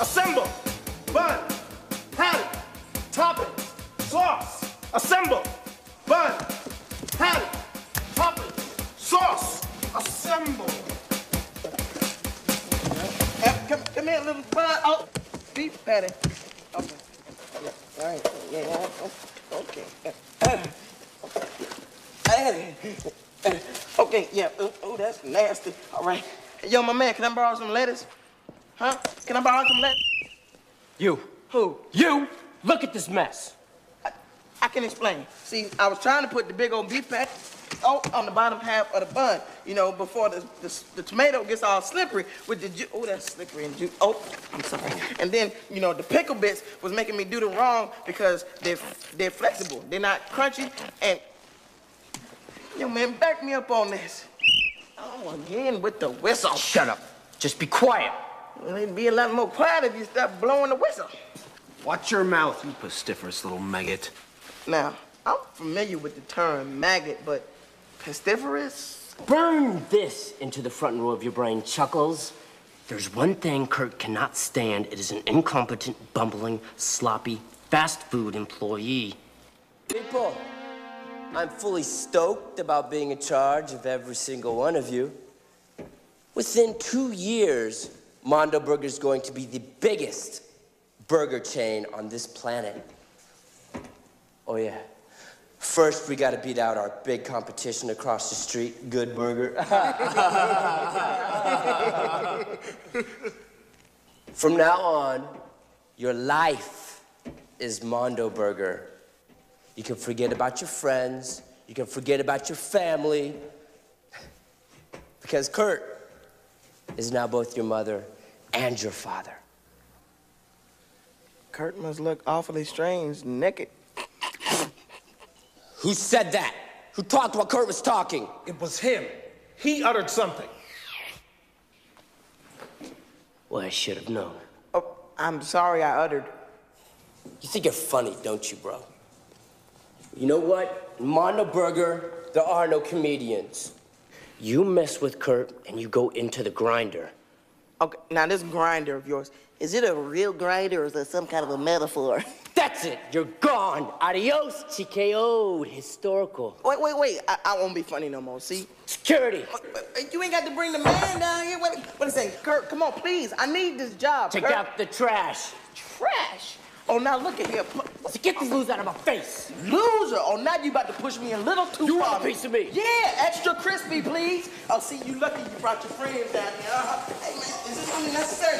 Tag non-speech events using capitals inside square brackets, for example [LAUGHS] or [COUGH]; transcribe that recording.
Assemble. Bun. Patty. Topping. Sauce. Assemble. Bun. Patty. Topping. Sauce. Assemble. Uh, come, come here, little bud. Oh, beef patty. Okay. All right. Yeah. Okay. Okay. Yeah. Oh, oh, that's nasty. All right. Yo, my man, can I borrow some lettuce? Huh? Can I borrow some lettuce? You. Who? You! Look at this mess. I can explain. See, I was trying to put the big old beef patty oh, on the bottom half of the bun, you know, before the, the, the tomato gets all slippery with the ju- oh, that's slippery and juice. Oh, I'm sorry. And then, you know, the pickle bits was making me do the wrong because they're they're flexible. They're not crunchy. And yo, man, back me up on this. Oh, again with the whistle. Shut up. Just be quiet. Well, it'd be a lot more quiet if you stopped blowing the whistle. Watch your mouth, you pestiferous little maggot. Now, I'm familiar with the term maggot, but pestiferous? Burn this into the front row of your brain, Chuckles. There's one thing Kurt cannot stand. It is an incompetent, bumbling, sloppy, fast food employee. People, I'm fully stoked about being in charge of every single one of you. Within two years, Mondo Burger is going to be the biggest burger chain on this planet. Oh, yeah. First, we got to beat out our big competition across the street, Good Burger. [LAUGHS] From now on, your life is Mondo Burger. You can forget about your friends, you can forget about your family, because Kurt is now both your mother and your father. Kurt must look awfully strange naked. [LAUGHS] Who said that? Who talked while Kurt was talking? It was him. He uttered something. Well, I should have known. Oh, I'm sorry I uttered. You think you're funny, don't you, bro? You know what? In Mondo Burger, there are no comedians. You mess with Kurt and you go into the grinder. Okay, now this grinder of yours, is it a real grinder or is it some kind of a metaphor? [LAUGHS] That's it. You're gone. Adios, TKO'd. Historical. Wait, wait, wait. I, I won't be funny no more, see? Security. Wait, wait, You ain't got to bring the man down here. What, what a second. Kurt, come on, please. I need this job. Take Kurt. out the trash. Trash. Oh, now look at here. So get these loose out of my face. Loser. Oh, now you about to push me a little too You far. want a piece of me? Yeah, extra crispy, please. I'll see you lucky you brought your friends down here. Uh-huh. Hey, man, is this really necessary?